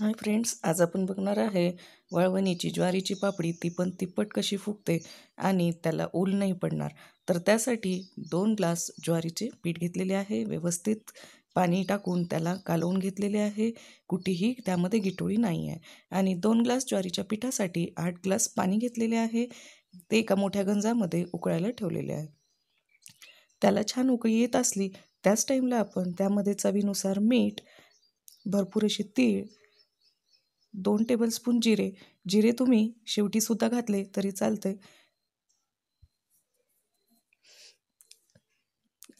Hi friends आज आपण बघणार आहे वळवणीची ज्वारीची पापडी ती पण तिप्पट कशी फुगते आणि त्याला ऊल नाही पडणार. तर त्यासाठी दोन ग्लास ज्वारीचे पीठ घेतलेले आहे व्यवस्थित पाणी टाकून त्याला कालवून घेतलेले आहे. कुठेही त्यामध्ये गिटोळी नाही आहे. आणि दोन ग्लास ज्वारीच्या पिठासाठी आठ ग्लास पाणी घेतलेले आहे. ते एका मोठ्या गंजामध्ये उकळायला ठेवलेले आहे. त्याला छान उकळी येत असली त्याच टाईमला आपण त्यामध्ये चवीनुसार मीठ भरपूर अशी तीळ दोन टेबलस्पून जिरे. जिरे तुम्ही शेवटीसुद्धा घातले तरी चालते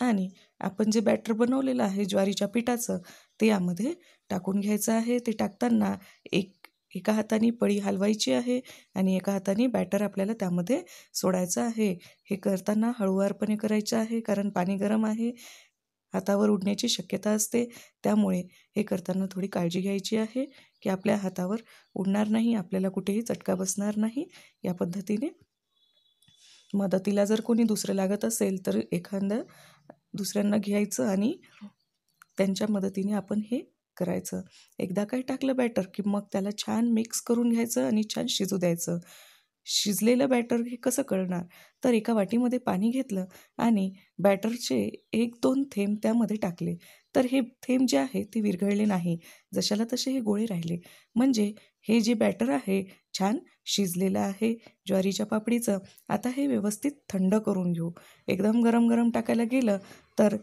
आणि आपण जे बॅटर बनवलेलं आहे ज्वारीच्या पिठाचं ते यामध्ये टाकून घ्यायचं आहे. ते टाकताना एक एका हाताने पळी हलवायची आहे आणि एका हाताने बॅटर आपल्याला त्यामध्ये सोडायचं आहे. हे करताना हळूवारपणे करायचं आहे कारण पाणी गरम आहे. हातावर उडण्याची शक्यता असते. त्यामुळे हे करताना थोडी काळजी घ्यायची आहे की आपल्या हातावर उडणार नाही आपल्याला कुठेही चटका बसणार नाही. या पद्धतीने मदतीला जर कोणी दुसरं लागत असेल तर एखादं दुसऱ्यांना घ्यायचं आणि त्यांच्या मदतीने आपण हे करायचं. एकदा काय टाकलं बॅटर की मग त्याला छान मिक्स करून घ्यायचं आणि छान शिजू द्यायचं. शिजलेलं बॅटर हे कसं कळणार? तर एका वाटीमध्ये पाणी घेतलं आणि बॅटरचे एक दोन थेंब त्यामध्ये टाकले. तर हे थेंब जे आहे ते विरघळले नाही. जशाला तसे हे गोळे राहिले. म्हणजे हे जे बॅटर आहे छान शिजलेलं आहे ज्वारीच्या पापडीचं आता हे व्यवस्थित थंड करून घेऊ. एकदम गरम गरम टाकायला गेलं तर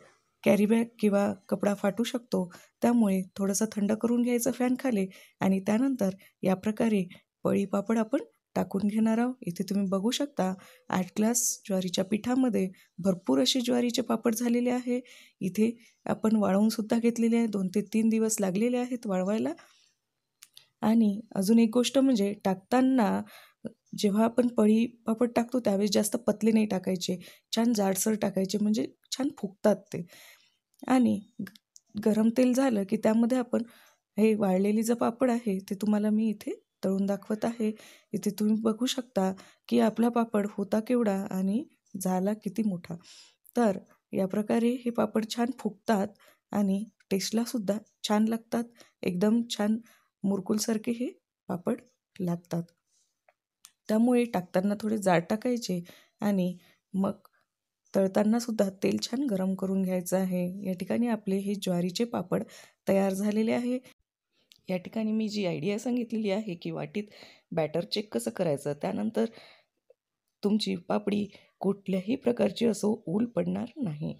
कॅरीबॅग किंवा कपडा फाटू शकतो. त्यामुळे थोडंसं थंड करून घ्यायचं फॅन खाली आणि त्यानंतर या प्रकारे पळी पापड आपण टाकून घेणार आहोत. इथे तुम्ही बघू शकता आठ ग्लास ज्वारीच्या पिठामध्ये भरपूर असे ज्वारीचे पापड झालेले आहे. इथे आपण वाळवूनसुद्धा घेतलेले आहे. दोन ते तीन दिवस लागलेले आहेत वाळवायला. आणि अजून एक गोष्ट म्हणजे टाकताना जेव्हा आपण पळी पापड टाकतो त्यावेळेस जास्त पतले नाही टाकायचे. छान जाडसर टाकायचे म्हणजे छान फुगतात ते. आणि गरम तेल झालं की त्यामध्ये आपण हे वाळलेली जे पापड आहे ते तुम्हाला मी इथे तळून दाखवत आहे. इथे तुम्ही बघू शकता की आपला पापड होता केवढा आणि झाला किती मोठा. तर या प्रकारे हे पापड छान फुगतात आणि टेस्टलासुद्धा छान लागतात. एकदम छान मुरकुलसारखे हे पापड लागतात. त्यामुळे टाकताना थोडे जाड टाकायचे आणि मग तळतानासुद्धा तेल छान गरम करून घ्यायचं आहे. या ठिकाणी आपले हे ज्वारीचे पापड तयार झालेले आहे. या ठिकाणी मी जी आयडिया सांगितलेली आहे की वाटीत बॅटर चेक कसं करायचं त्यानंतर तुमची पापडी कुठल्याही प्रकारची असो ऊल पडणार नाही.